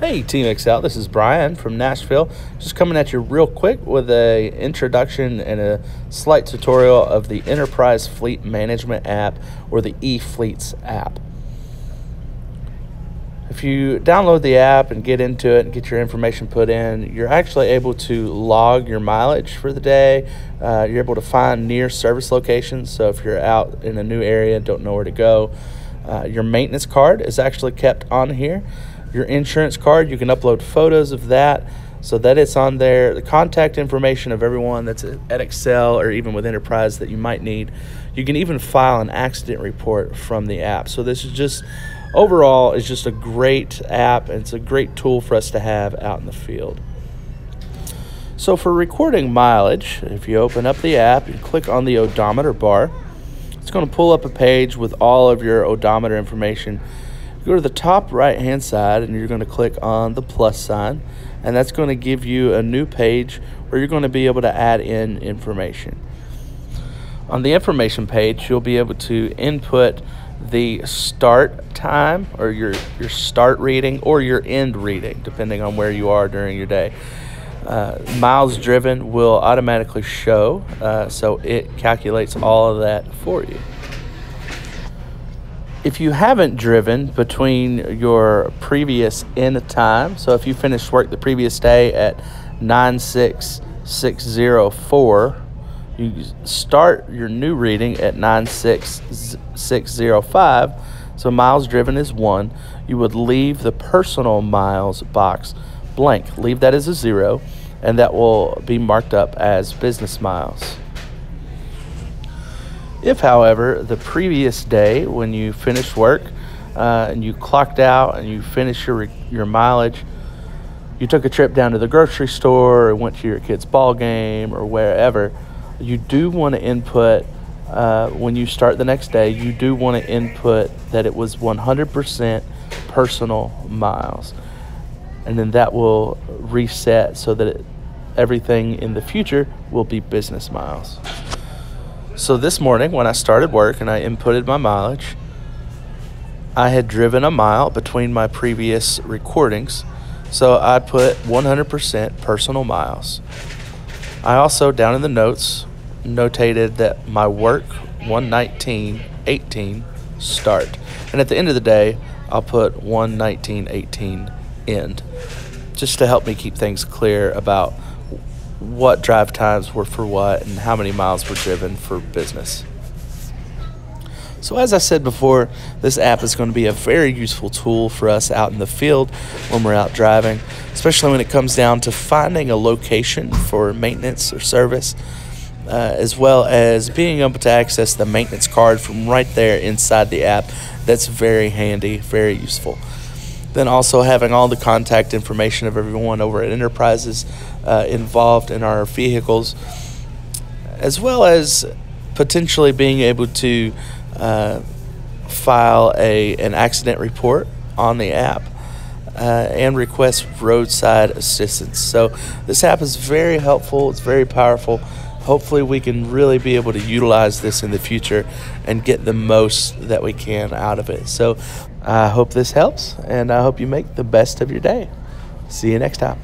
Hey Team Excel, this is Bryan from Nashville. Just coming at you real quick with a introduction and a slight tutorial of the Enterprise Fleet Management app or the eFleets app. If you download the app and get into it and get your information put in, you're actually able to log your mileage for the day. Uh, you're able to find near service locations. So if you're out in a new area and don't know where to go, uh, your maintenance card is actually kept on here your insurance card. You can upload photos of that so that it's on there. The contact information of everyone that's at Excel or even with Enterprise that you might need. You can even file an accident report from the app. So this is just overall is just a great app and it's a great tool for us to have out in the field. So for recording mileage, if you open up the app and click on the odometer bar, it's going to pull up a page with all of your odometer information go to the top right hand side and you're going to click on the plus sign and that's going to give you a new page where you're going to be able to add in information. On the information page you'll be able to input the start time or your, your start reading or your end reading depending on where you are during your day. Uh, miles driven will automatically show uh, so it calculates all of that for you if you haven't driven between your previous end time, so if you finished work the previous day at 96604, you start your new reading at 96605. So miles driven is one. You would leave the personal miles box blank. Leave that as a zero, and that will be marked up as business miles. If, however, the previous day when you finished work uh, and you clocked out and you finished your, your mileage, you took a trip down to the grocery store or went to your kid's ball game or wherever, you do want to input uh, when you start the next day, you do want to input that it was 100% personal miles. And then that will reset so that it, everything in the future will be business miles. So this morning, when I started work and I inputted my mileage, I had driven a mile between my previous recordings. So I put 100% personal miles. I also, down in the notes, notated that my work 119.18 start. And at the end of the day, I'll put 119.18 end, just to help me keep things clear about what drive times were for what and how many miles were driven for business. So, as I said before, this app is going to be a very useful tool for us out in the field when we're out driving, especially when it comes down to finding a location for maintenance or service, uh, as well as being able to access the maintenance card from right there inside the app. That's very handy, very useful. Then also having all the contact information of everyone over at Enterprises uh, involved in our vehicles, as well as potentially being able to uh, file a an accident report on the app uh, and request roadside assistance. So this app is very helpful. It's very powerful. Hopefully, we can really be able to utilize this in the future and get the most that we can out of it. So I hope this helps, and I hope you make the best of your day. See you next time.